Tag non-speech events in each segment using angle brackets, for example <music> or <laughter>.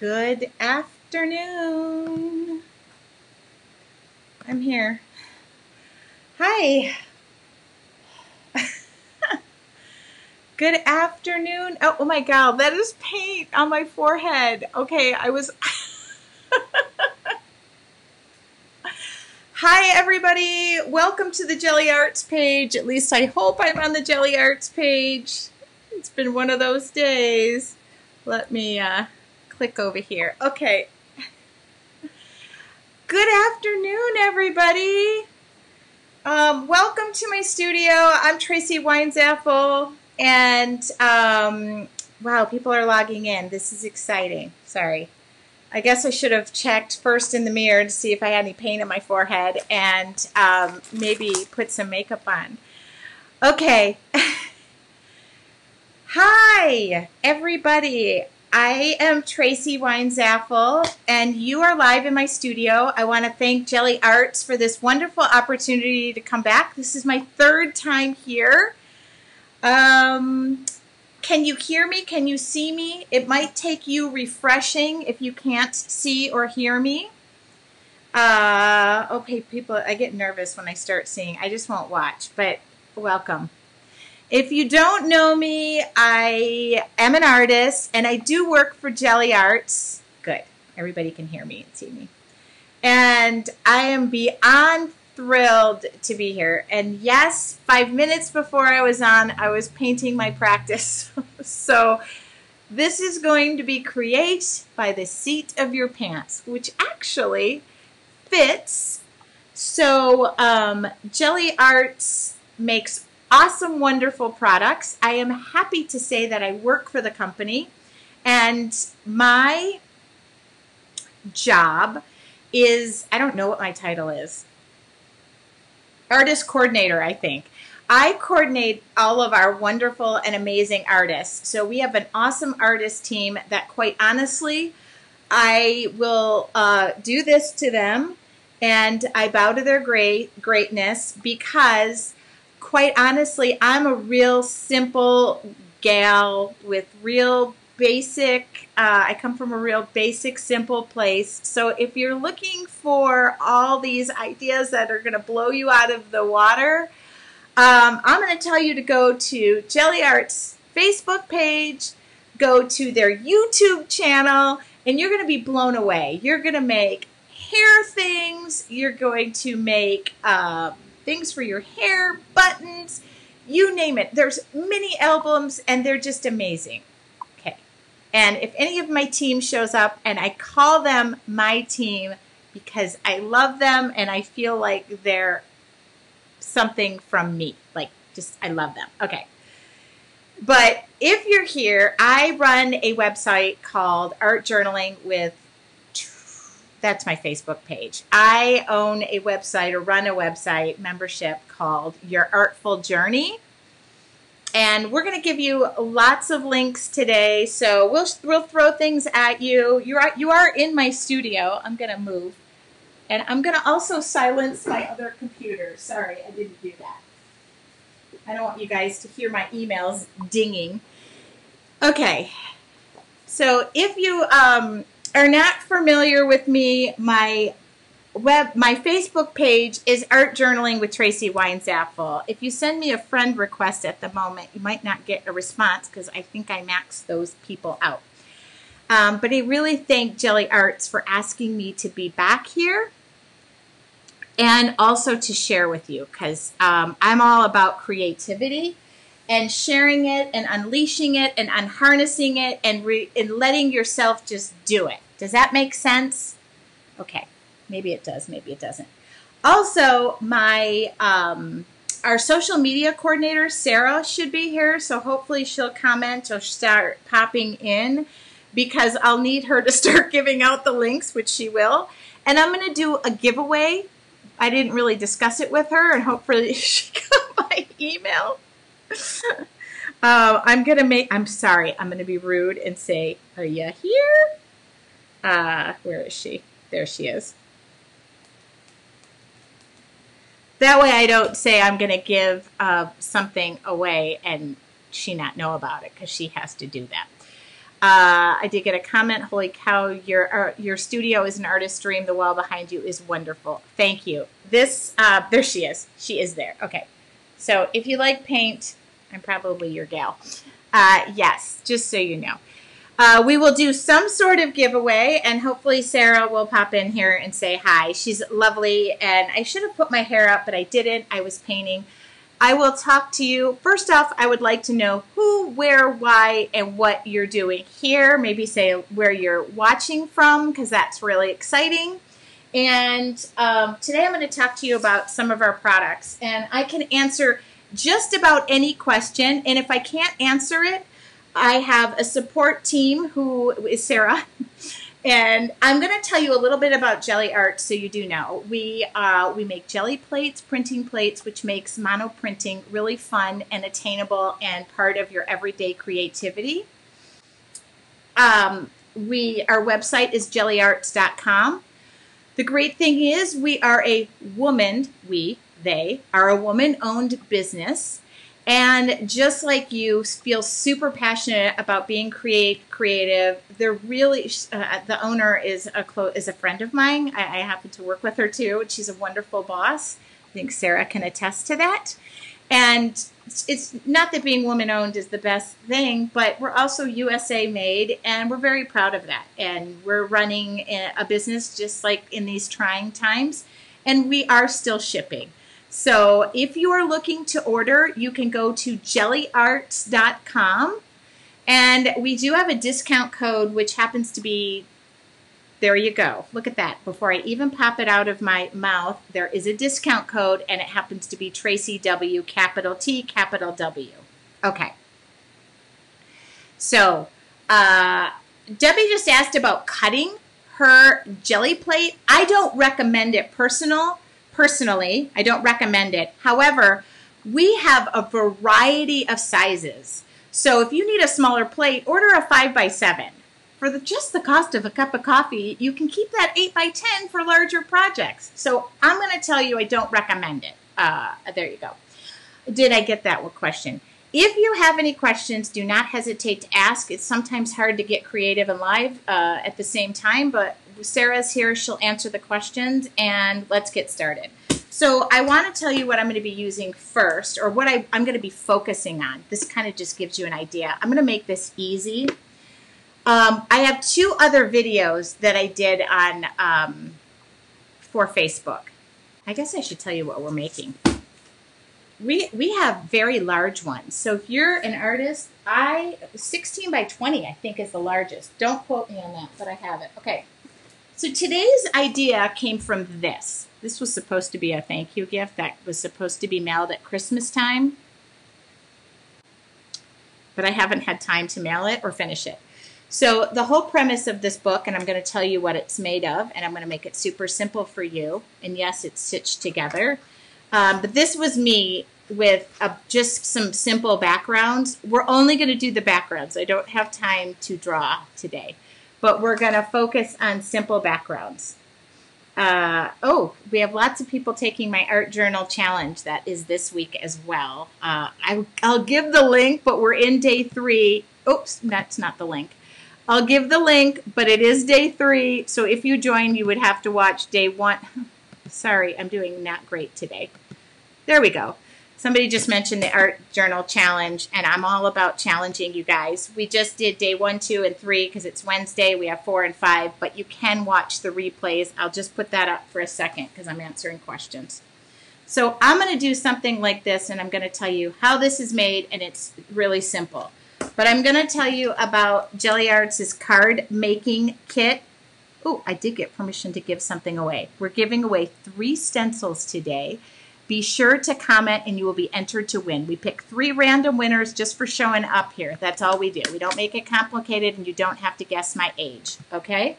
Good afternoon. I'm here. Hi. <laughs> Good afternoon. Oh, oh, my God, that is paint on my forehead. Okay, I was. <laughs> Hi, everybody. Welcome to the Gelli Arts page. At least I hope I'm on the Gelli Arts page. It's been one of those days. Let me uh, click over here. Okay. <laughs> Good afternoon, everybody. Um, welcome to my studio. I'm Tracy Weinzapfel, and um, wow, people are logging in. This is exciting. Sorry. I guess I should have checked first in the mirror to see if I had any paint on my forehead and um, maybe put some makeup on. Okay. <laughs> Hi, everybody. I am Tracy Weinzapfel, and you are live in my studio. I want to thank Gelli Arts for this wonderful opportunity to come back. This is my third time here. Um, can you hear me? Can you see me? It might take you refreshing if you can't see or hear me. Uh, okay, people, I get nervous when I start seeing. I just won't watch, but welcome. If you don't know me, I am an artist and I do work for Gelli Arts. Good. Everybody can hear me and see me. And I am beyond thrilled to be here. And yes, five minutes before I was on, I was painting my practice. <laughs> so this is going to be Create by the Seat of Your Pants, which actually fits. So um, Gelli Arts makes awesome, wonderful products. I am happy to say that I work for the company, and my job is I don't know what my title is. Artist coordinator, I think. I coordinate all of our wonderful and amazing artists. So we have an awesome artist team that, quite honestly, I will uh, do this to them and I bow to their great greatness because quite honestly, I'm a real simple gal with real basic, uh, I come from a real basic, simple place. So if you're looking for all these ideas that are going to blow you out of the water, um, I'm going to tell you to go to Gelli Art's Facebook page, go to their YouTube channel, and you're going to be blown away. You're going to make hair things, you're going to make um, things for your hair, buttons, you name it. There's many albums and they're just amazing. Okay. And if any of my team shows up and I call them my team because I love them and I feel like they're something from me. Like just I love them. Okay. But if you're here, I run a website called Art Journaling with that's my Facebook page. I own a website or run a website membership called Your Artful Journey. And we're going to give you lots of links today. So we'll, we'll throw things at you. You are, you are in my studio. I'm going to move. And I'm going to also silence my other computer. Sorry, I didn't do that. I don't want you guys to hear my emails dinging. Okay. So if you um, are not familiar with me, my web my Facebook page is Art Journaling with Tracy Weinzapfel. If you send me a friend request at the moment, you might not get a response because I think I maxed those people out. Um, but I really thank Gelli Arts for asking me to be back here and also to share with you because um, I'm all about creativity and sharing it and unleashing it and unharnessing it and, re- and letting yourself just do it. Does that make sense? Okay, maybe it does, maybe it doesn't. Also, my um, our social media coordinator Sarah should be here, so hopefully she'll comment or start popping in because I'll need her to <laughs> start giving out the links, which she will. And I'm going to do a giveaway. I didn't really discuss it with her, and hopefully <laughs> she got my email. <laughs> uh, I'm gonna make. I'm sorry. I'm gonna be rude and say, "Are you here?" Uh, where is she? There she is. That way, I don't say I'm gonna give uh, something away and she not know about it because she has to do that. Uh, I did get a comment. Holy cow! Your uh, your studio is an artist dream. The wall behind you is wonderful. Thank you. This uh, there she is. She is there. Okay. So if you like paint, I'm probably your gal. Uh, yes, just so you know. Uh, we will do some sort of giveaway, and hopefully Sarah will pop in here and say hi. She's lovely, and I should have put my hair up, but I didn't. I was painting. I will talk to you. First off, I would like to know who, where, why, and what you're doing here. Maybe say where you're watching from, because that's really exciting. And um, today I'm going to talk to you about some of our products. And I can answer just about any question. And if I can't answer it, I have a support team who is Sarah. <laughs> And I'm going to tell you a little bit about Gelli Art so you do know. We, uh, we make Gelli plates, printing plates, which makes mono printing really fun and attainable and part of your everyday creativity. Um, we, our website is gelliarts.com. The great thing is we are a woman, we, they, are a woman-owned business. And just like you feel super passionate about being create creative, they're really uh, the owner is a clo- is a friend of mine. I, I happen to work with her too. She's a wonderful boss. I think Sarah can attest to that. And it's not that being woman owned is the best thing, but we're also USA made, and we're very proud of that. And we're running a business just like in these trying times, and we are still shipping. So if you are looking to order, you can go to gelliarts.com. And we do have a discount code, which happens to be, there you go. Look at that. Before I even pop it out of my mouth, there is a discount code, and it happens to be Tracy W, capital T, capital W. Okay. So, uh, Debbie just asked about cutting her Gelli plate. I don't recommend it personal personally. I don't recommend it. However, we have a variety of sizes. So if you need a smaller plate, order a 5 by 7 For the, just the cost of a cup of coffee, you can keep that 8 by 10 for larger projects. So I'm going to tell you I don't recommend it. Uh, there you go. Did I get that question? If you have any questions, do not hesitate to ask. It's sometimes hard to get creative and live uh, at the same time, but Sarah's here. She'll answer the questions, and let's get started. So I want to tell you what I'm going to be using first, or what I, am going to be focusing on. This kind of just gives you an idea. I'm going to make this easy. Um, I have two other videos that I did on um, for Facebook. I guess I should tell you what we're making. We, we have very large ones. So if you're an artist, I 16 by 20 I think is the largest. Don't quote me on that, but I have it. Okay. So today's idea came from this. This was supposed to be a thank you gift that was supposed to be mailed at Christmas time. But I haven't had time to mail it or finish it. So the whole premise of this book, and I'm going to tell you what it's made of, and I'm going to make it super simple for you. And yes, it's stitched together. Um, but this was me with a, just some simple backgrounds. We're only going to do the backgrounds. I don't have time to draw today but we're going to focus on simple backgrounds. Uh, oh, we have lots of people taking my art journal challenge. That is this week as well. Uh, I, will give the link, but we're in day three. Oops, that's not the link. I'll give the link, but it is day three. So if you join, you would have to watch day one. <laughs> Sorry, I'm doing not great today. There we go. Somebody just mentioned the Art Journal Challenge, and I'm all about challenging you guys. We just did day one, two, and three because it's Wednesday. We have four and five, but you can watch the replays. I'll just put that up for a second because I'm answering questions. So I'm going to do something like this, and I'm going to tell you how this is made, and it's really simple. But I'm going to tell you about Gelli Arts' card making kit. Oh, I did get permission to give something away. We're giving away three stencils today. Be sure to comment and you will be entered to win. We pick three random winners just for showing up here. That's all we do. We don't make it complicated and you don't have to guess my age, okay?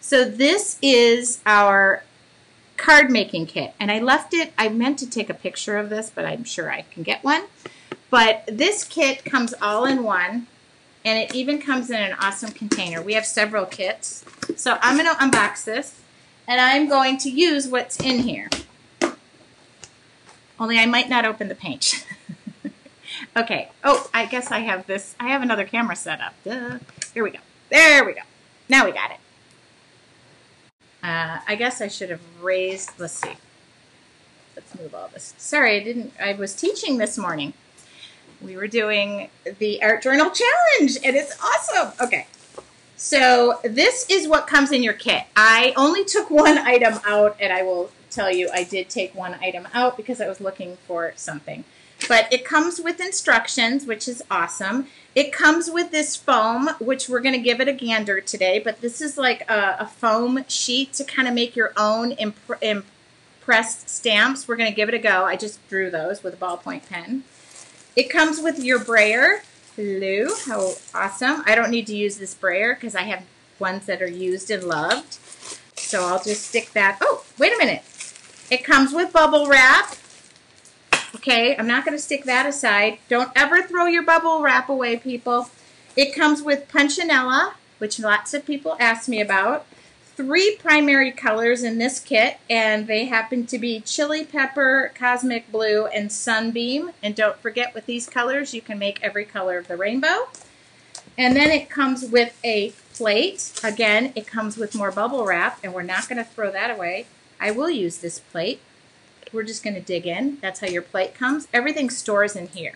So this is our card making kit. And I left it, I meant to take a picture of this, but I'm sure I can get one. But this kit comes all in one and it even comes in an awesome container. We have several kits. So I'm going to unbox this and I'm going to use what's in here. Only I might not open the paint. <laughs> okay. Oh, I guess I have this. I have another camera set up. Duh. Here we go. There we go. Now we got it. Uh, I guess I should have raised, let's see. Let's move all this. Sorry, I didn't, I was teaching this morning. We were doing the Art Journal Challenge and it's awesome. Okay. So this is what comes in your kit. I only took one item out and I will tell you I did take one item out because I was looking for something. But it comes with instructions, which is awesome. It comes with this foam, which we're going to give it a gander today. But this is like a, a foam sheet to kind of make your own imp impressed stamps. We're going to give it a go. I just drew those with a ballpoint pen. It comes with your brayer. Hello, how awesome. I don't need to use this brayer because I have ones that are used and loved. So I'll just stick that. Oh, wait a minute. It comes with bubble wrap. Okay, I'm not going to stick that aside. Don't ever throw your bubble wrap away, people. It comes with Punchinella, which lots of people ask me about. Three primary colors in this kit, and they happen to be Chili Pepper, Cosmic Blue, and Sunbeam. And don't forget, with these colors, you can make every color of the rainbow. And then it comes with a plate. Again, it comes with more bubble wrap, and we're not going to throw that away. I will use this plate. We're just going to dig in. That's how your plate comes. Everything stores in here.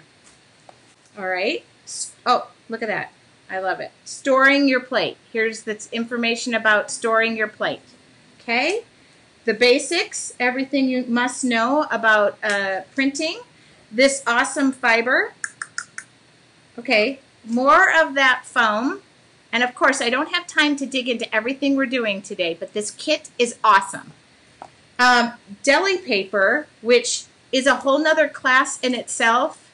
All right. Oh, look at that. I love it. Storing your plate. Here's this information about storing your plate. Okay. The basics, everything you must know about uh, printing. This awesome fiber. Okay. More of that foam. And of course, I don't have time to dig into everything we're doing today, but this kit is awesome. Um, deli paper, which is a whole nother class in itself.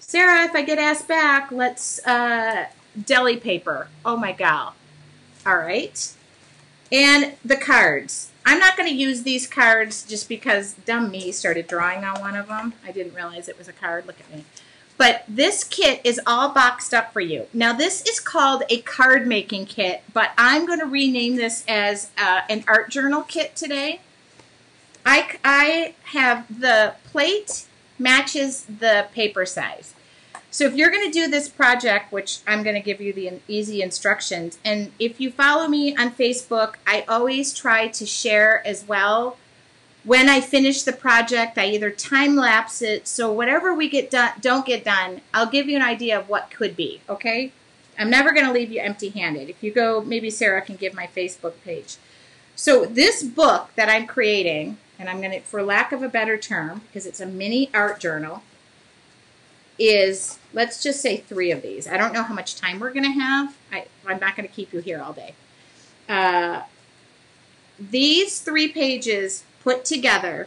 Sarah, if I get asked back, let's uh, deli paper. Oh my god. All right. And the cards. I'm not going to use these cards just because dumb me started drawing on one of them. I didn't realize it was a card. Look at me. But this kit is all boxed up for you. Now this is called a card making kit, but I'm going to rename this as uh, an art journal kit today. I, I have the plate matches the paper size. So if you're going to do this project, which I'm going to give you the easy instructions, and if you follow me on Facebook, I always try to share as well when I finish the project, I either time lapse it. So whatever we get done, don't get done, I'll give you an idea of what could be. Okay. I'm never going to leave you empty handed. If you go, maybe Sarah can give my Facebook page. So this book that I'm creating, and I'm going to, for lack of a better term, because it's a mini art journal, is, let's just say three of these. I don't know how much time we're going to have. I, I'm not going to keep you here all day. Uh, these three pages put together.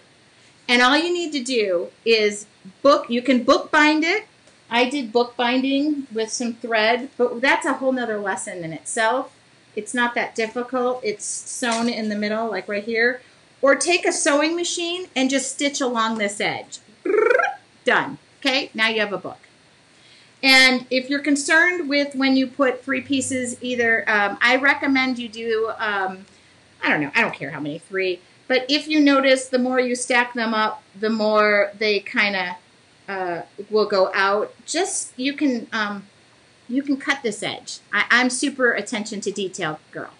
And all you need to do is book, you can bookbind it. I did bookbinding with some thread, but that's a whole nother lesson in itself. It's not that difficult. It's sewn in the middle, like right here. Or take a sewing machine and just stitch along this edge. <laughs> Done. Okay, now you have a book. And if you're concerned with when you put three pieces, either um, I recommend you do, um, I don't know, I don't care how many, three. But if you notice, the more you stack them up, the more they kind of uh, will go out. Just you can um, you can cut this edge. I, I'm super attention to detail girl.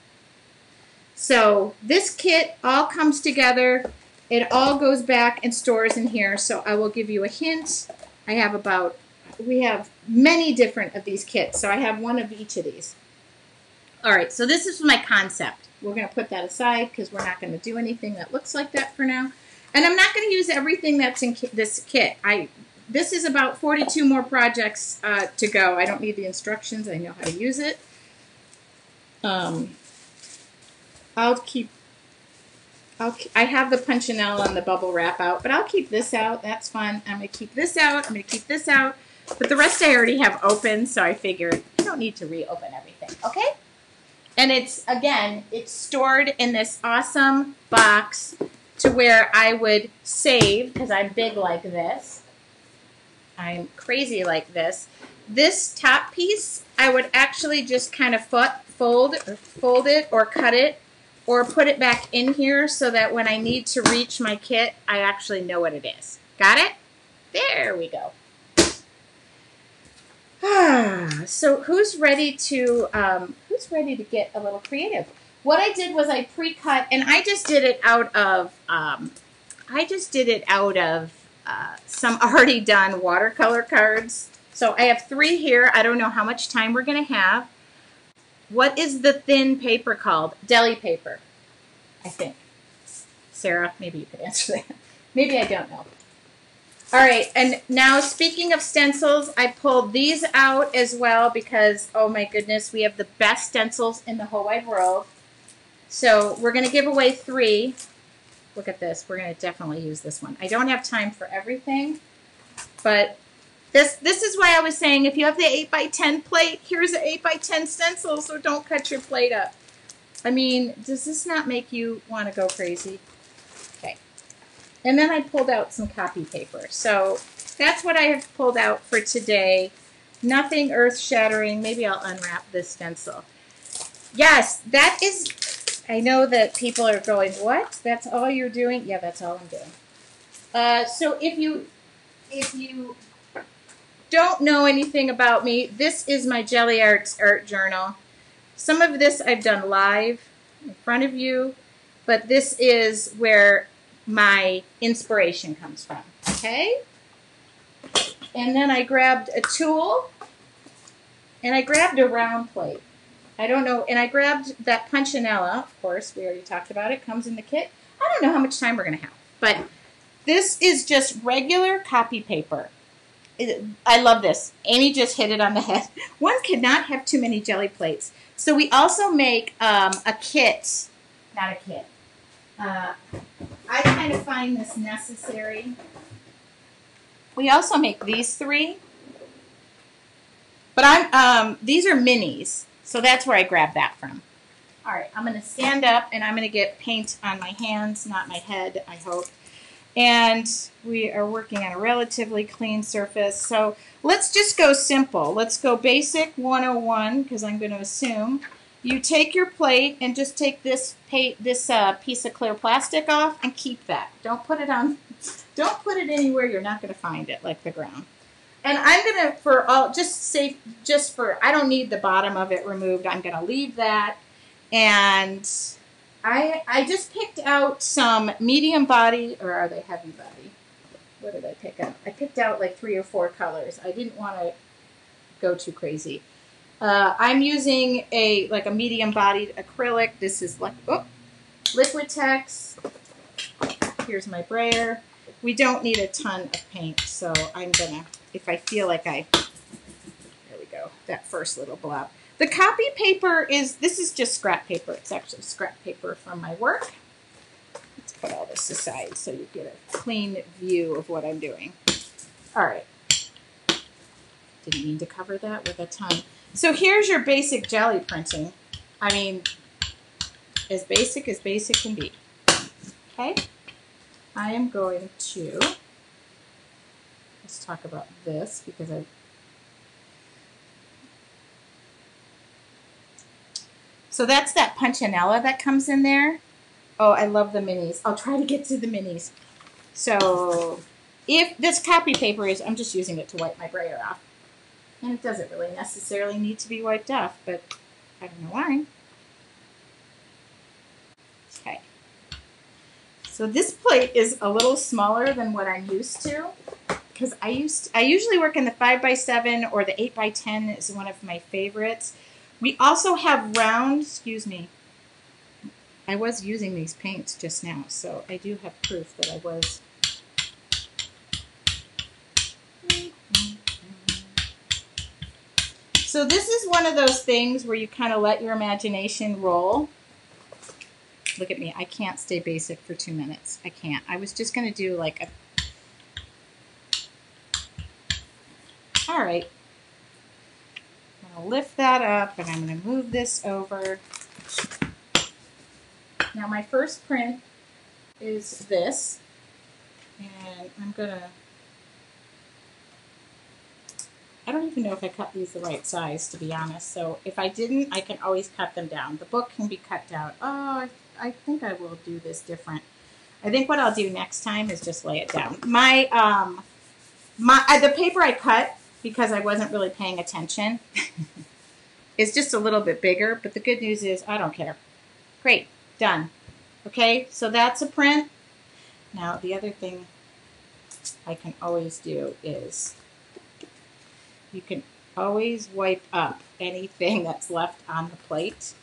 So this kit all comes together. It all goes back and stores in here. So I will give you a hint. I have about, we have many different of these kits. So I have one of each of these. All right, so this is my concept. We're going to put that aside because we're not going to do anything that looks like that for now. And I'm not going to use everything that's in ki this kit. I This is about 42 more projects uh, to go. I don't need the instructions. I know how to use it. Um, I'll keep, I'll, I have the punchinella and the bubble wrap out, but I'll keep this out. That's fun. I'm going to keep this out. I'm going to keep this out. But the rest I already have open, so I figured I don't need to reopen everything. Okay? And it's, again, it's stored in this awesome box to where I would save, because I'm big like this. I'm crazy like this. This top piece, I would actually just kind of fold, fold it or cut it or put it back in here so that when I need to reach my kit, I actually know what it is. Got it? There we go. <sighs> so who's ready to um, who's ready to get a little creative? What I did was I pre-cut, and I just did it out of um, I just did it out of uh, some <laughs> already done watercolor cards. So I have three here. I don't know how much time we're going to have. What is the thin paper called? Deli paper, I think. Sarah, maybe you could answer that. <laughs> maybe I don't know. All right, and now speaking of stencils, I pulled these out as well because, oh my goodness, we have the best stencils in the whole wide world. So we're going to give away three. Look at this. We're going to definitely use this one. I don't have time for everything, but this this is why I was saying if you have the 8 by 10 plate, here's an 8 by 10 stencil, so don't cut your plate up. I mean, does this not make you want to go crazy? And then I pulled out some copy paper. So that's what I have pulled out for today. Nothing earth-shattering. Maybe I'll unwrap this stencil. Yes, that is, I know that people are going, what? That's all you're doing? Yeah, that's all I'm doing. Uh, so if you, if you don't know anything about me, this is my Gelli Arts art journal. Some of this I've done live in front of you, but this is where my inspiration comes from. Okay? And then I grabbed a tool and I grabbed a round plate. I don't know, and I grabbed that Punchinella, of course, we already talked about it, comes in the kit. I don't know how much time we're going to have, but this is just regular copy paper. I love this. Amy just hit it on the head. <laughs> One cannot have too many Gelli plates. So we also make um, a kit, not a kit, uh, I kind of find this necessary. We also make these three. But I'm um, these are minis, so that's where I grabbed that from. All right, I'm going to stand up and I'm going to get paint on my hands, not my head, I hope. And we are working on a relatively clean surface. So let's just go simple. Let's go basic 101 because I'm going to assume you take your plate and just take this this uh, piece of clear plastic off and keep that. Don't put it on. <laughs> Don't put it anywhere you're not going to find it, like the ground. And I'm gonna for all just safe, just for I don't need the bottom of it removed. I'm gonna leave that. And I I just picked out some medium body, or are they heavy body? What did I pick out? I picked out like three or four colors. I didn't want to go too crazy. Uh, I'm using a like a medium bodied acrylic. This is like oh, Liquitex. Here's my brayer. We don't need a ton of paint, so I'm gonna, if I feel like I, there we go, that first little blob. The copy paper is, this is just scrap paper. It's actually scrap paper from my work. Let's put all this aside so you get a clean view of what I'm doing. All right. Didn't mean to cover that with a ton. So here's your basic Gelli printing. I mean, as basic as basic can be. Okay? I am going to, let's talk about this because I, so that's that punchinella that comes in there. Oh, I love the minis. I'll try to get to the minis. So if this copy paper is, I'm just using it to wipe my brayer off. And it doesn't really necessarily need to be wiped off, but I don't know why. Okay. So this plate is a little smaller than what I'm used to because I used I usually work in the 5 by 7 or the 8 by 10 is one of my favorites. We also have round, excuse me, I was using these paints just now, so I do have proof that I was So this is one of those things where you kind of let your imagination roll. Look at me. I can't stay basic for two minutes. I can't. I was just going to do like a... All right. I'm going to lift that up and I'm going to move this over. Now my first print is this. And I'm going to I don't even know if I cut these the right size, to be honest. So if I didn't, I can always cut them down. The book can be cut down. Oh, I, I think I will do this different. I think what I'll do next time is just lay it down. My, um, my uh, the paper I cut because I wasn't really paying attention. <laughs> is just a little bit bigger, but the good news is I don't care. Great, done. Okay, so that's a print. Now the other thing I can always do is you can always wipe up anything that's left on the plate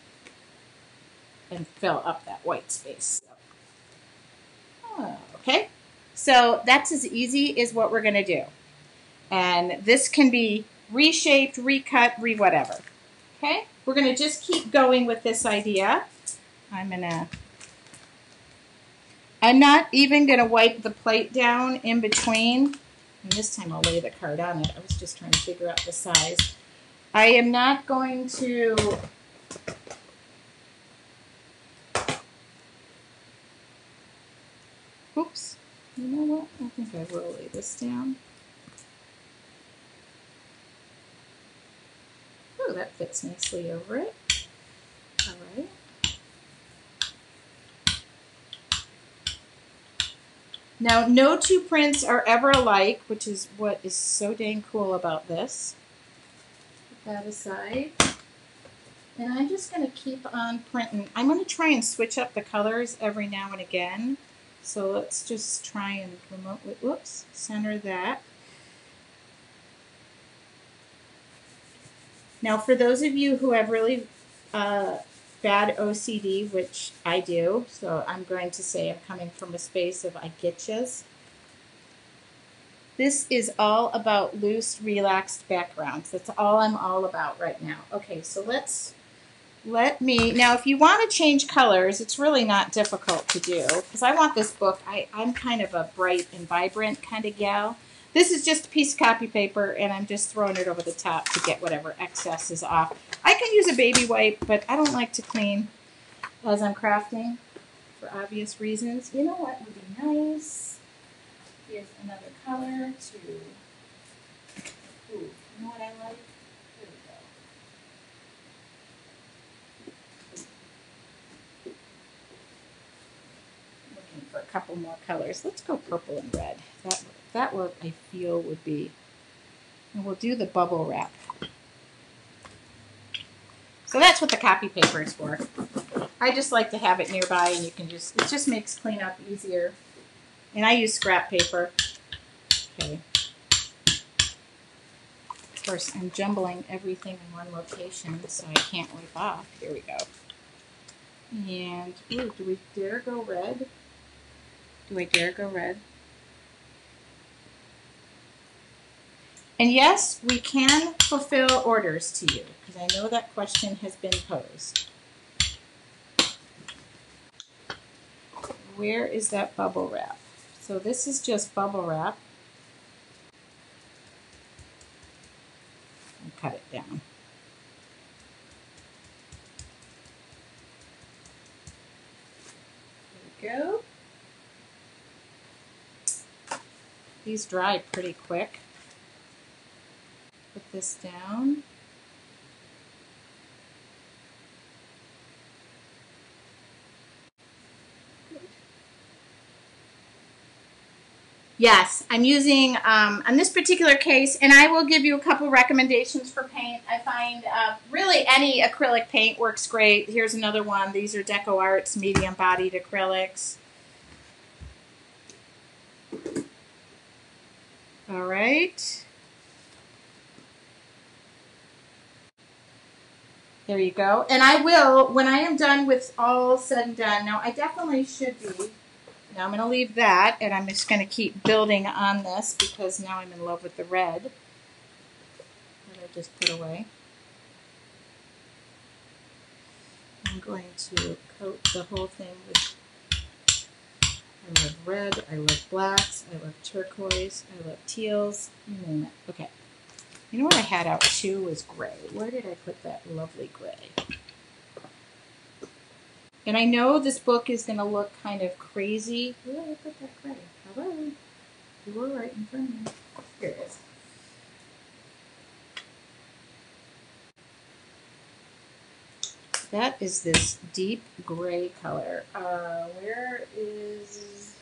and fill up that white space. Oh, okay, so that's as easy as what we're going to do. And this can be reshaped, recut, re whatever. Okay, we're going to just keep going with this idea. I'm going to, I'm not even going to wipe the plate down in between. And this time I'll lay the card on it. I was just trying to figure out the size. I am not going to Oops. You know what? I think I will lay this down. Oh, that fits nicely over it. All right. Now, no two prints are ever alike, which is what is so dang cool about this. Put that aside. And I'm just going to keep on printing. I'm going to try and switch up the colors every now and again. So let's just try and remotely, whoops, center that. Now for those of you who have really uh, bad OCD, which I do, so I'm going to say I'm coming from a space of I getchas. This is all about loose, relaxed backgrounds. That's all I'm all about right now. Okay, so let's let me, now if you want to change colors, it's really not difficult to do because I want this book, I, I'm kind of a bright and vibrant kind of gal. This is just a piece of copy paper and I'm just throwing it over the top to get whatever excess is off. I can use a baby wipe, but I don't like to clean as I'm crafting for obvious reasons. You know what would be nice? Here's another color to, ooh, you know what I like? There we go. looking for a couple more colors. Let's go purple and red. That, that work I feel would be, and we'll do the bubble wrap. So that's what the copy paper is for. I just like to have it nearby and you can just, it just makes cleanup easier. And I use scrap paper. Okay. Of course, I'm jumbling everything in one location so I can't wipe off. Here we go. And, ooh, do we dare go red? Do I dare go red? And yes, we can fulfill orders to you, because I know that question has been posed. Where is that bubble wrap? So this is just bubble wrap. Cut it down. There we go. These dry pretty quick. Put this down. Yes, I'm using, um, on this particular case, and I will give you a couple recommendations for paint. I find uh, really any acrylic paint works great. Here's another one. These are Deco Arts medium bodied acrylics. All right. There you go. And I will, when I am done with all said and done, now I definitely should be, now I'm going to leave that, and I'm just going to keep building on this because now I'm in love with the red that I just put away. I'm going to coat the whole thing with I love red, I love blacks, I love turquoise, I love teals, you name it. Okay. You know what I had out too was gray. Where did I put that lovely gray? And I know this book is going to look kind of crazy. Where did I put that gray? Hello? You were right in front of me. Here it is. That is this deep gray color. Uh, where is...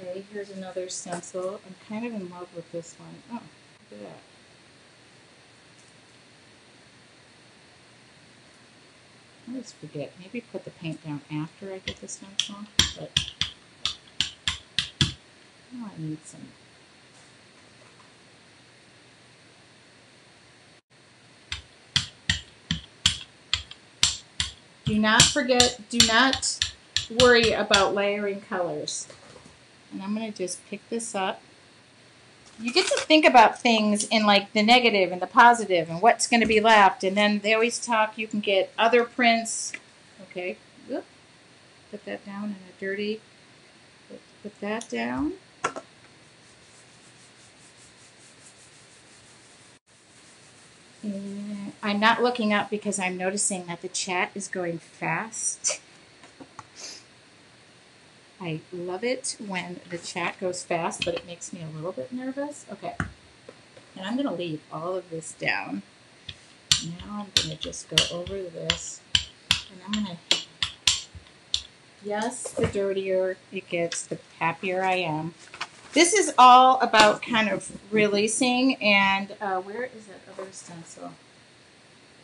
Okay, here's another stencil. I'm kind of in love with this one. Oh, look at that. I always forget. Maybe put the paint down after I get the stencil, but oh, I need some. Do not forget, do not worry about layering colors. And I'm going to just pick this up. You get to think about things in like the negative and the positive and what's going to be left. And then they always talk, you can get other prints. Okay, Oop. put that down in a dirty, put, put that down. I'm not looking up because I'm noticing that the chat is going fast. <laughs> I love it when the chat goes fast, but it makes me a little bit nervous. Okay. And I'm going to leave all of this down. Now I'm going to just go over this. And I'm going to... Yes, the dirtier it gets, the happier I am. This is all about kind of releasing. And uh, where is that other stencil?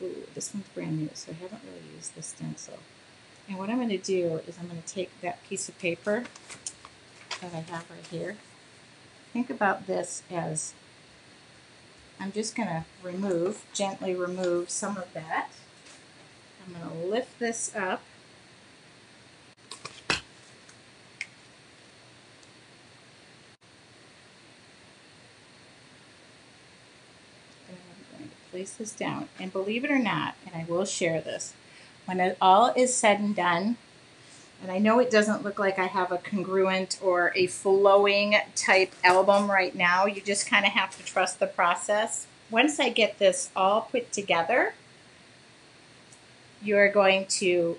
Ooh, this one's brand new, so I haven't really used the stencil. And what I'm going to do is I'm going to take that piece of paper that I have right here. Think about this as I'm just going to remove, gently remove some of that. I'm going to lift this up. And I'm going to place this down. And believe it or not, and I will share this, when it all is said and done, and I know it doesn't look like I have a congruent or a flowing type album right now. You just kind of have to trust the process. Once I get this all put together, you are going to,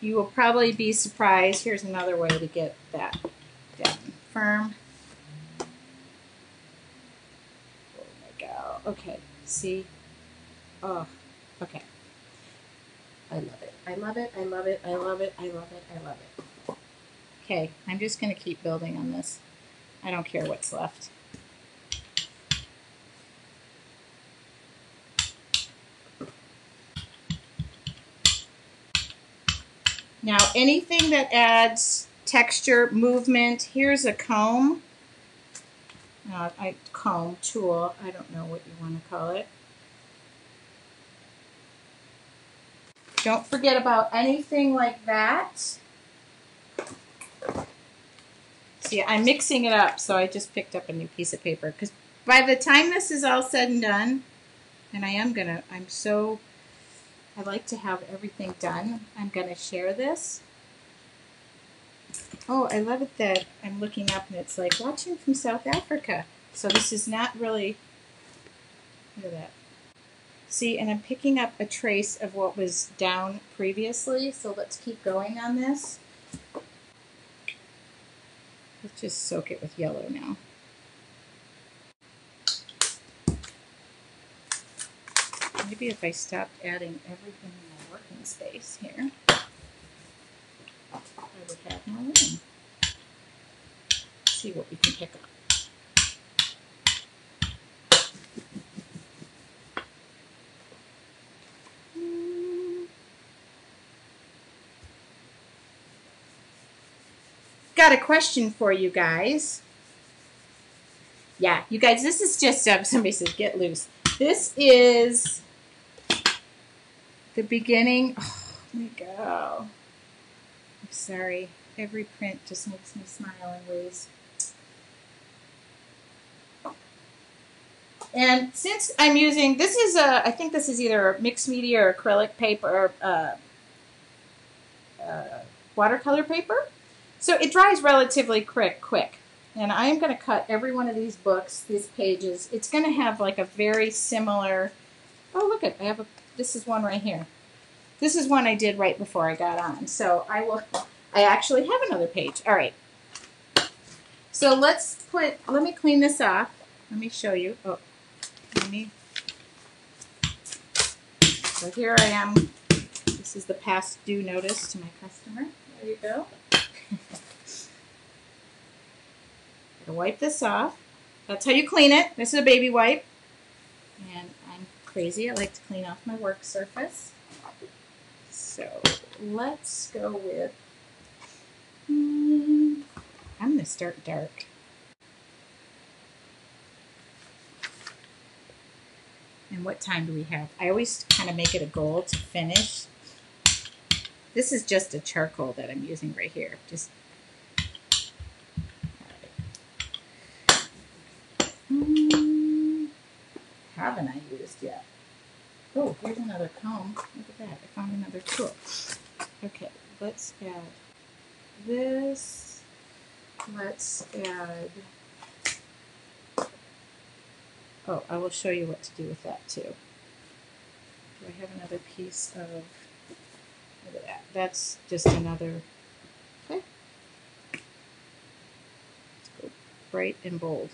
you will probably be surprised. Here's another way to get that down firm. Oh there we go. Okay, see? Oh, okay. I love it. I love it. I love it. I love it. I love it. I love it. Okay, I'm just going to keep building on this. I don't care what's left. Now, anything that adds texture, movement, here's a comb. Uh, I comb tool. I don't know what you want to call it. Don't forget about anything like that. See, I'm mixing it up, so I just picked up a new piece of paper. Because by the time this is all said and done, and I am going to, I'm so, I like to have everything done. I'm going to share this. Oh, I love it that I'm looking up and it's like watching from South Africa. So this is not really, look at that. See, and I'm picking up a trace of what was down previously, so let's keep going on this. Let's just soak it with yellow now. Maybe if I stopped adding everything in my working space here, I would have more room. See what we can pick up. Got a question for you guys. Yeah, you guys, this is just, uh, somebody says get loose. This is the beginning. Oh, my God. I'm sorry. Every print just makes me smile in ways. And since I'm using, this is a, I think this is either mixed media or acrylic paper, uh, uh, watercolor paper. So it dries relatively quick, quick. And I am going to cut every one of these books, these pages. It's going to have like a very similar, oh look at, I have a, this is one right here. This is one I did right before I got on. So I will, I actually have another page. All right. So let's put, let me clean this off. Let me show you. Oh, let me, so here I am. This is the past due notice to my customer. There you go. Wipe this off. That's how you clean it. This is a baby wipe. And I'm crazy. I like to clean off my work surface. So let's go with, hmm, I'm going to start dark. And what time do we have? I always kind of make it a goal to finish. This is just a charcoal that I'm using right here. Just haven't I used yet? Oh, here's another comb. Look at that. I found another tool. Okay, let's add this. Let's add Oh, I will show you what to do with that too. Do I have another piece of, look at that. That's just another, okay. Let's go bright and bold.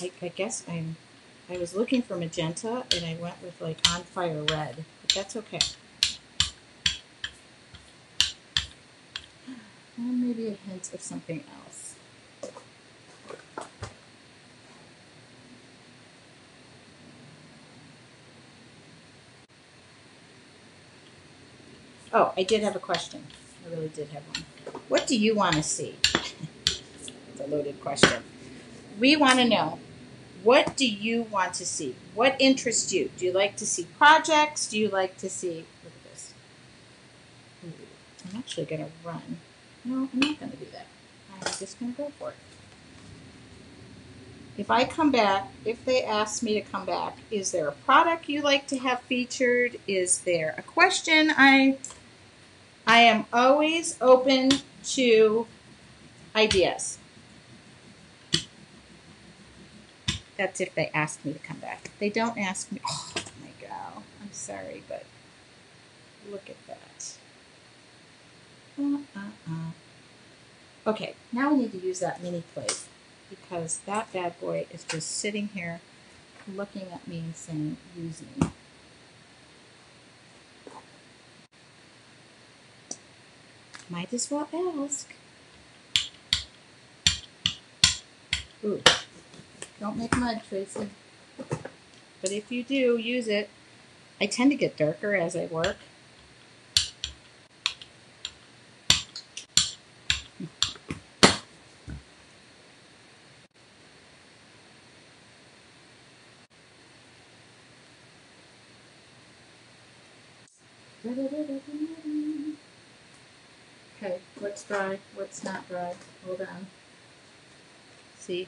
I, I guess I'm, I was looking for magenta and I went with like on fire red, but that's okay. <gasps> And maybe a hint of something else. Oh, I did have a question. I really did have one. What do you want to see? <laughs> it's a loaded question. We want to know what do you want to see? What interests you? Do you like to see projects? Do you like to see. Look at this. I'm actually going to run. No, I'm not going to do that. I'm just going to go for it. If I come back, if they ask me to come back, is there a product you like to have featured? Is there a question I I am always open to ideas. That's if they ask me to come back. They don't ask me, oh my god, I'm sorry, but look at that. Uh, uh, uh. Okay, now we need to use that mini plate because that bad boy is just sitting here looking at me and saying, use me. Might as well ask. Ooh, don't make mud, Tracy. But if you do, use it. I tend to get darker as I work. Okay, what's dry, what's not dry? Hold on. See?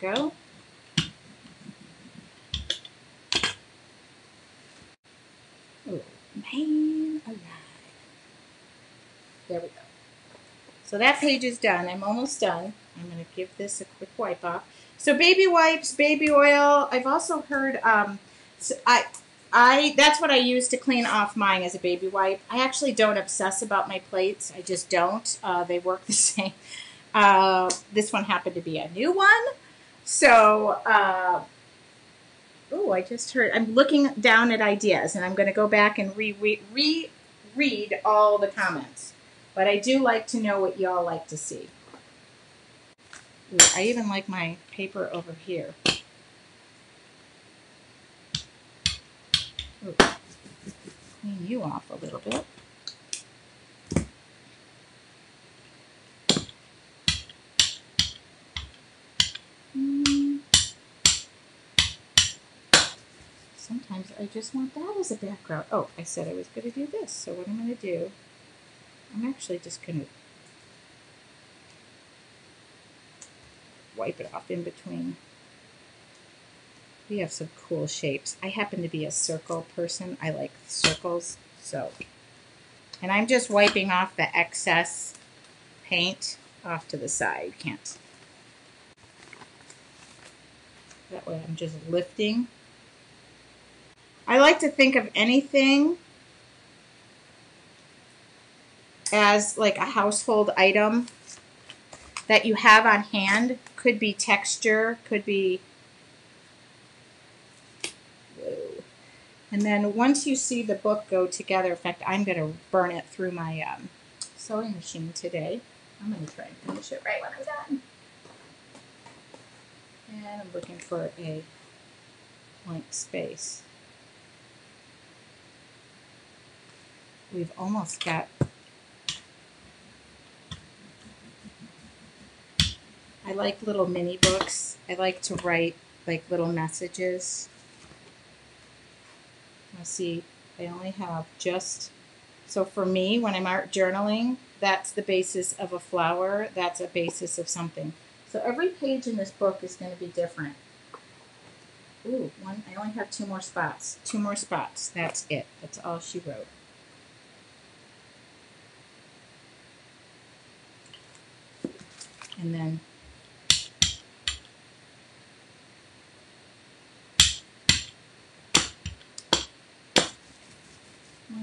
Go. Oh, man alive. There we go. So that page is done. I'm almost done. I'm going to give this a quick wipe off. So baby wipes, baby oil. I've also heard um, so I, I that's what I use to clean off mine as a baby wipe. I actually don't obsess about my plates. I just don't. Uh, they work <laughs> the same. Uh, this one happened to be a new one. So, uh, oh, I just heard. I'm looking down at ideas, and I'm going to go back and re, re, re read all the comments. But I do like to know what y'all like to see. Ooh, I even like my paper over here. clean you off a little bit. Sometimes I just want that as a background. Oh, I said I was going to do this. So what I'm going to do, I'm actually just going to wipe it off in between we have some cool shapes. I happen to be a circle person. I like circles. So, and I'm just wiping off the excess paint off to the side. Can't. That way I'm just lifting. I like to think of anything as like a household item that you have on hand. Could be texture, could be And then once you see the book go together, in fact, I'm going to burn it through my um, sewing machine today. I'm going to try and finish it right when I'm done. And I'm looking for a blank space. We've almost got I like little mini books. I like to write like little messages. Let's see, I only have just, so for me, when I'm art journaling, that's the basis of a flower. That's a basis of something. So every page in this book is going to be different. Ooh, one, I only have two more spots. Two more spots. That's it. That's all she wrote. And then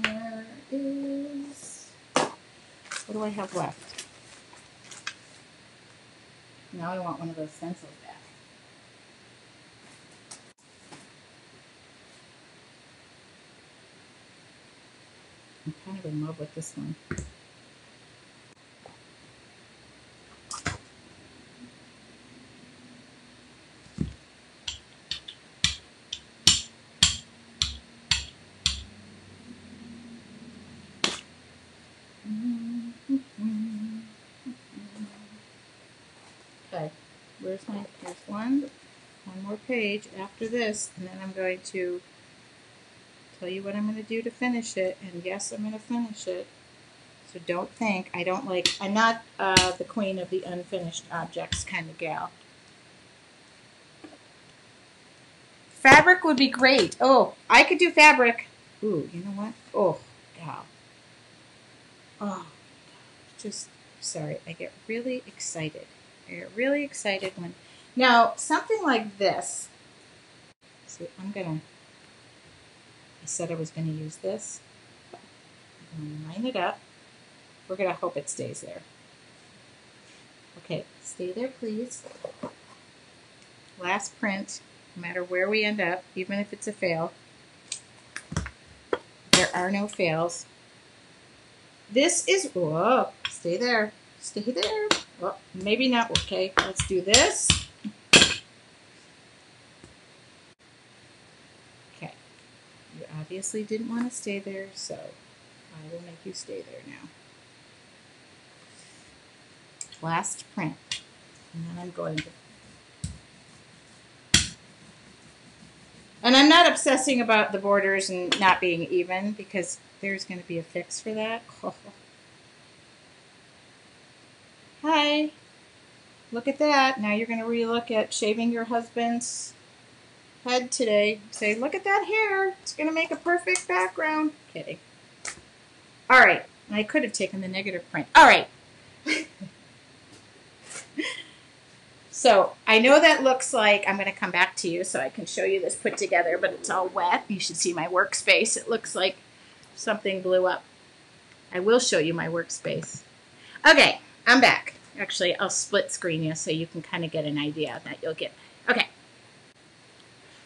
Where is, what do I have left? Now I want one of those stencils back. I'm kind of in love with this one. Okay, where's my, there's one, one more page after this, and then I'm going to tell you what I'm going to do to finish it, and yes, I'm going to finish it. So don't think, I don't like, I'm not uh, the queen of the unfinished objects kind of gal. Fabric would be great. Oh, I could do fabric. Ooh, you know what? Oh, gal. Oh, just, sorry, I get really excited. I get really excited when, now, something like this. See, I'm going to, I said I was going to use this. I'm going to line it up. We're going to hope it stays there. Okay, stay there, please. Last print, no matter where we end up, even if it's a fail. There are no fails. This is, whoa, stay there, stay there. Well, maybe not, okay, let's do this. Okay, you obviously didn't want to stay there, so I will make you stay there now. Last print, and then I'm going to And I'm not obsessing about the borders and not being even because there's going to be a fix for that. <laughs> Hi. Look at that. Now you're going to relook at shaving your husband's head today. Say, look at that hair. It's going to make a perfect background. Kidding. All right. I could have taken the negative print. All right. <laughs> So I know that looks like, I'm going to come back to you so I can show you this put together, but it's all wet. You should see my workspace. It looks like something blew up. I will show you my workspace. Okay, I'm back. Actually, I'll split screen you so you can kind of get an idea that you'll get. Okay.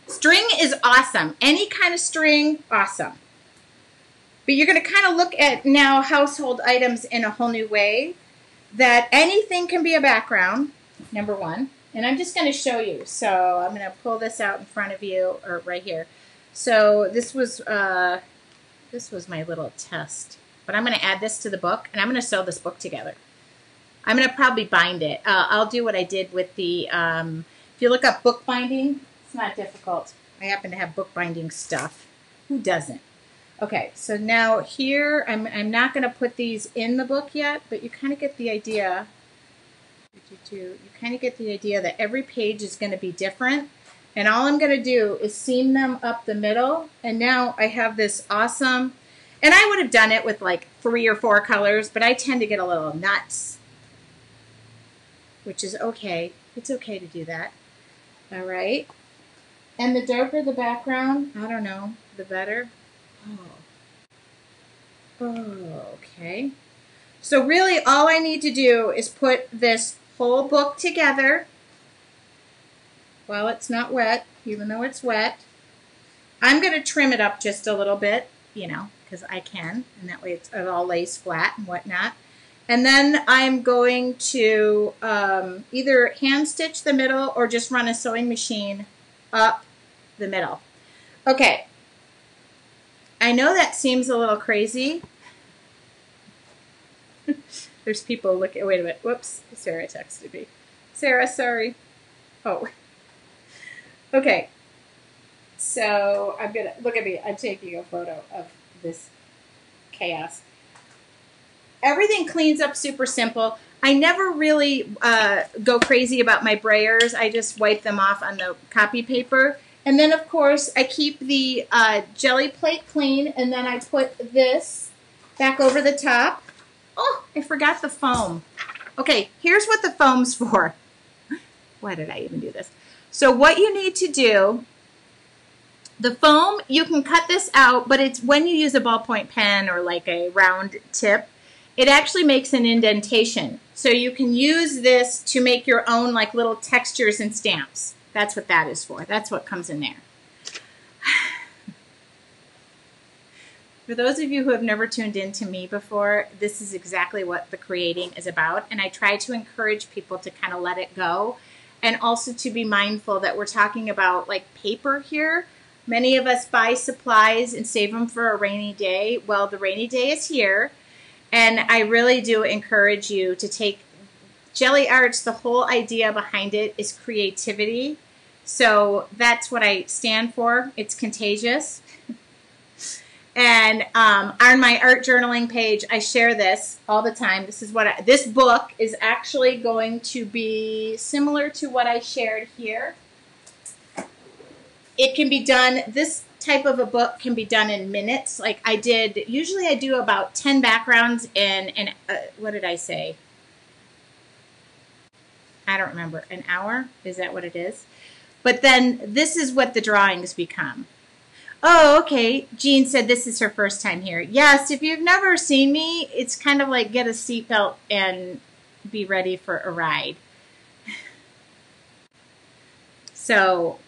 String is awesome. Any kind of string, awesome. But you're going to kind of look at now household items in a whole new way. That anything can be a background number one. And I'm just going to show you. So I'm going to pull this out in front of you, or right here. So this was uh, this was my little test. But I'm going to add this to the book, and I'm going to sew this book together. I'm going to probably bind it. Uh, I'll do what I did with the, um, if you look up bookbinding, it's not difficult. I happen to have bookbinding stuff. Who doesn't? Okay, so now here, I'm, I'm not going to put these in the book yet, but you kind of get the idea you, you kind of get the idea that every page is going to be different. And all I'm going to do is seam them up the middle. And now I have this awesome, and I would have done it with like three or four colors, but I tend to get a little nuts, which is okay. It's okay to do that. All right. And the darker the background, I don't know, the better. Oh. Oh, okay. So really all I need to do is put this whole book together while it's not wet, even though it's wet. I'm going to trim it up just a little bit, you know, because I can, and that way it all lays flat and whatnot. And then I'm going to um, either hand stitch the middle or just run a sewing machine up the middle. Okay. I know that seems a little crazy. <laughs> There's people looking. Wait a minute. Whoops. Sarah texted me. Sarah, sorry. Oh. <laughs> Okay. So I'm gonna look at me. I'm taking a photo of this chaos. Everything cleans up super simple. I never really uh, go crazy about my brayers. I just wipe them off on the copy paper. And then, of course, I keep the uh, Gelli plate clean, and then I put this back over the top. Oh, I forgot the foam. Okay, here's what the foam's <laughs> for. Why did I even do this? So what you need to do, the foam, you can cut this out, but it's when you use a ballpoint pen or like a round tip, it actually makes an indentation. So you can use this to make your own like little textures and stamps. That's what that is for. That's what comes in there. <sighs> For those of you who have never tuned in to me before, this is exactly what the creating is about. And I try to encourage people to kind of let it go and also to be mindful that we're talking about like paper here. Many of us buy supplies and save them for a rainy day. Well, the rainy day is here. And I really do encourage you to take Gelli Arts, the whole idea behind it is creativity. So that's what I stand for. It's contagious. <laughs> and um, on my art journaling page, I share this all the time. This is what I, this book is actually going to be similar to what I shared here. It can be done, this type of a book can be done in minutes. Like I did, usually I do about 10 backgrounds in, in uh, what did I say? I don't remember, an hour? Is that what it is? But then this is what the drawings become. Oh, okay. Jean said this is her first time here. Yes, if you've never seen me, it's kind of like get a seatbelt and be ready for a ride. <laughs> So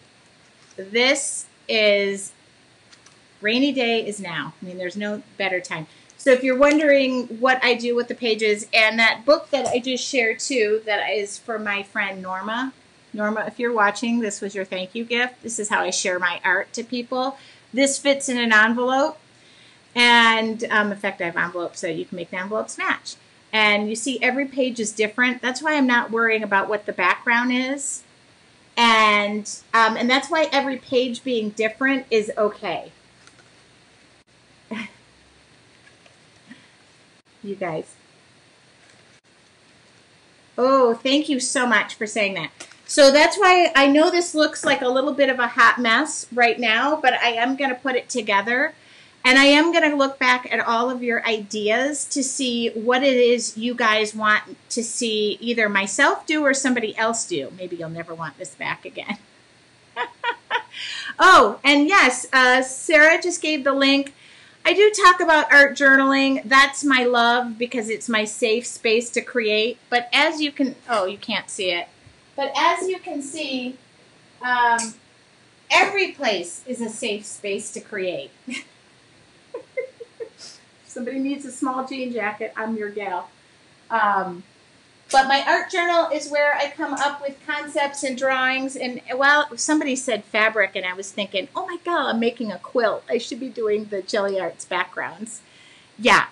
this is rainy day is now. I mean, there's no better time. So if you're wondering what I do with the pages, and that book that I just shared too, that is for my friend Norma. Norma, if you're watching, this was your thank you gift. This is how I share my art to people. This fits in an envelope. And um, in fact, I have envelopes so you can make the envelopes match. And you see every page is different. That's why I'm not worrying about what the background is. And, um, and that's why every page being different is okay. You guys. Oh, thank you so much for saying that. So that's why I know this looks like a little bit of a hot mess right now, but I am going to put it together. And I am going to look back at all of your ideas to see what it is you guys want to see either myself do or somebody else do. Maybe you'll never want this back again. <laughs> oh, and yes, uh, Sarah just gave the link I do talk about art journaling. That's my love because it's my safe space to create. But as you can, oh, you can't see it. But as you can see, um, every place is a safe space to create. <laughs> Somebody needs a small jean jacket. I'm your gal. Um, but my art journal is where I come up with concepts and drawings. And well, somebody said fabric, and I was thinking, oh my God, I'm making a quilt. I should be doing the Gelli Arts backgrounds. Yeah.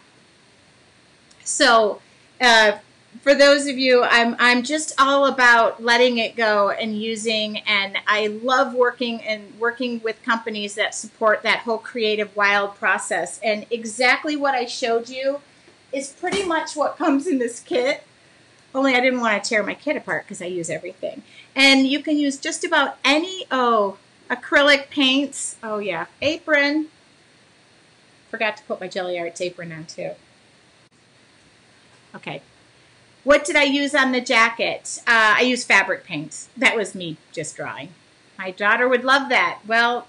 So, uh, for those of you, I'm I'm just all about letting it go and using, and I love working and working with companies that support that whole creative wild process. And exactly what I showed you is pretty much what comes in this kit. Only I didn't want to tear my kit apart because I use everything. And you can use just about any, oh, acrylic paints. Oh, yeah. Apron. Forgot to put my Gelli Arts apron on, too. Okay. What did I use on the jacket? Uh, I used fabric paints. That was me just drawing. My daughter would love that. Well,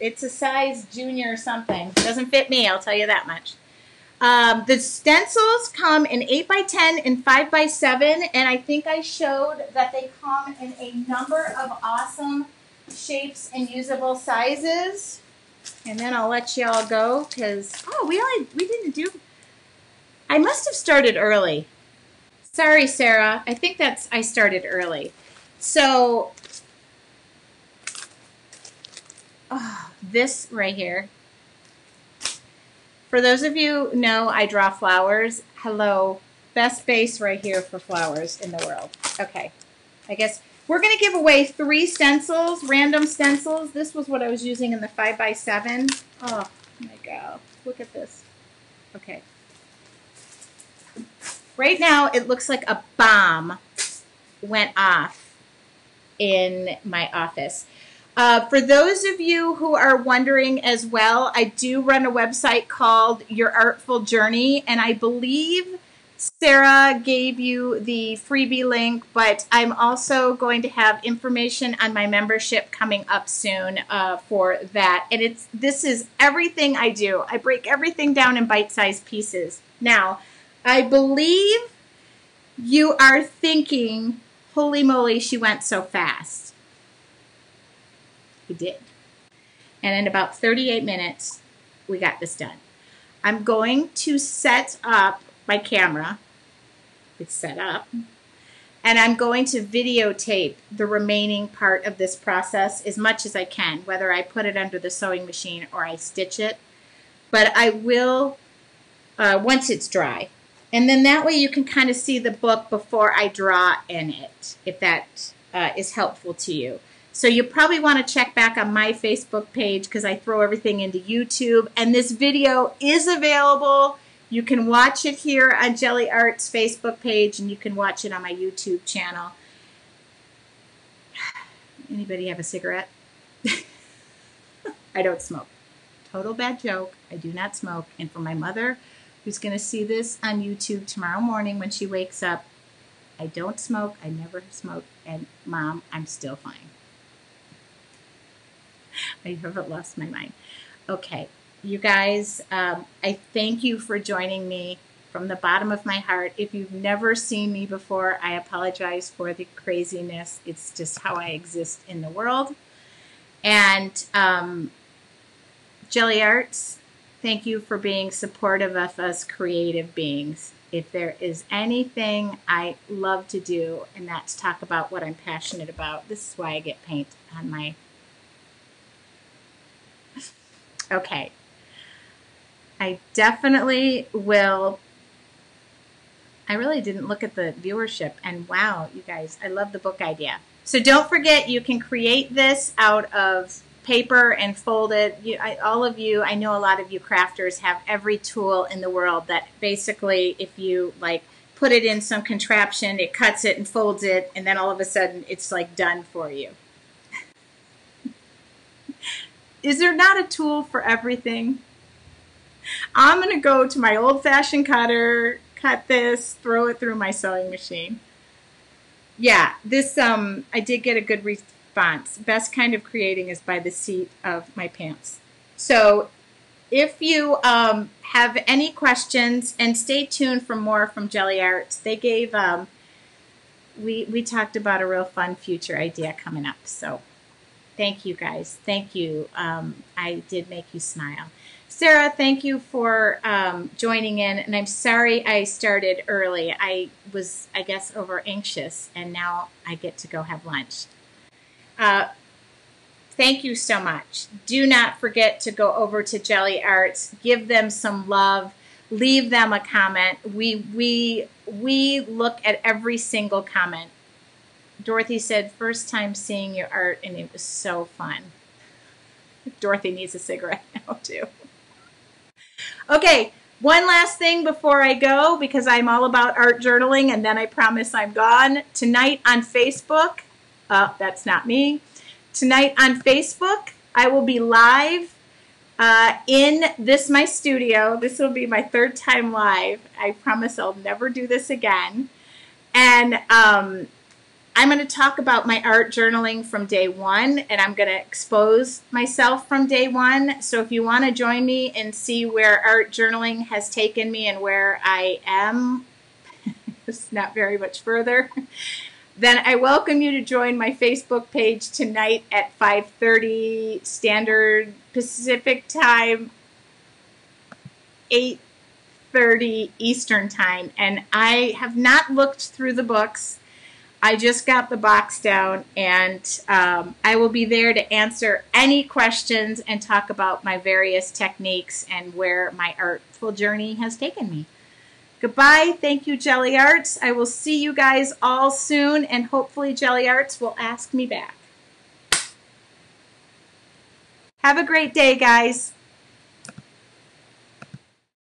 it's a size junior or something. Doesn't fit me, I'll tell you that much. Um, the stencils come in 8 by 10 and 5 by 7 and I think I showed that they come in a number of awesome shapes and usable sizes. And then I'll let you all go because, oh, we only, we didn't do, I must have started early. Sorry, Sarah. I think that's, I started early. So, oh, this right here. For those of you know I draw flowers, hello. Best base right here for flowers in the world. Okay. I guess we're going to give away three stencils, random stencils. This was what I was using in the 5x7. Oh, my God. Look at this. Okay. Right now, it looks like a bomb went off in my office. Uh, for those of you who are wondering as well, I do run a website called Your Artful Journey, and I believe Sarah gave you the freebie link, but I'm also going to have information on my membership coming up soon uh, for that. And it's this is everything I do. I break everything down in bite-sized pieces. Now, I believe you are thinking, holy moly, she went so fast. We did. And in about 38 minutes, we got this done. I'm going to set up my camera. It's set up. And I'm going to videotape the remaining part of this process as much as I can, whether I put it under the sewing machine or I stitch it. But I will, uh, once it's dry. And then that way you can kind of see the book before I draw in it, if that uh, is helpful to you. So you probably want to check back on my Facebook page because I throw everything into YouTube. And this video is available you can watch it here on Gelli Arts Facebook page and you can watch it on my YouTube channel. <sighs> Anybody have a cigarette? <laughs> I don't smoke. Total bad joke. I do not smoke. And for my mother, who's going to see this on YouTube tomorrow morning when she wakes up, I don't smoke. I never smoke. And mom, I'm still fine. I haven't lost my mind. Okay you guys, um, I thank you for joining me from the bottom of my heart. If you've never seen me before, I apologize for the craziness. It's just how I exist in the world. And um, Gelli Arts, thank you for being supportive of us creative beings. If there is anything I love to do, and that's talk about what I'm passionate about, this is why I get paint on my. Okay, I definitely will. I really didn't look at the viewership, and wow, you guys, I love the book idea. So don't forget, you can create this out of paper and fold it. You, I, all of you, I know a lot of you crafters have every tool in the world that basically, if you like put it in some contraption, it cuts it and folds it, and then all of a sudden it's like done for you. Is there not a tool for everything? I'm going to go to my old fashioned cutter, cut this, throw it through my sewing machine. Yeah, this, um, I did get a good response. Best kind of creating is by the seat of my pants. So if you um, have any questions, and stay tuned for more from Gelli Arts. They gave, um, we, we talked about a real fun future idea coming up. So thank you guys. Thank you. Um, I did make you smile. Sarah, thank you for um, joining in. And I'm sorry I started early. I was, I guess, over anxious, and now I get to go have lunch. Uh, thank you so much. Do not forget to go over to Gelli Arts, give them some love, leave them a comment. We we we look at every single comment. Dorothy said, first time seeing your art, and it was so fun. Dorothy needs a cigarette <laughs> now, too. Okay, one last thing before I go, because I'm all about art journaling, and then I promise I'm gone. Tonight on Facebook, uh, that's not me. Tonight on Facebook, I will be live uh, in this my studio. This will be my third time live. I promise I'll never do this again. And um, I'm going to talk about my art journaling from day one, and I'm going to expose myself from day one. So if you want to join me and see where art journaling has taken me and where I am, <laughs> it's not very much further. <laughs> then I welcome you to join my Facebook page tonight at 5:30 Standard Pacific Time, 8:30 Eastern Time. And I have not looked through the books. I just got the box down, and um, I will be there to answer any questions and talk about my various techniques and where my artful journey has taken me. Goodbye. Thank you, Gelli Arts. I will see you guys all soon, and hopefully, Gelli Arts will ask me back. Have a great day, guys.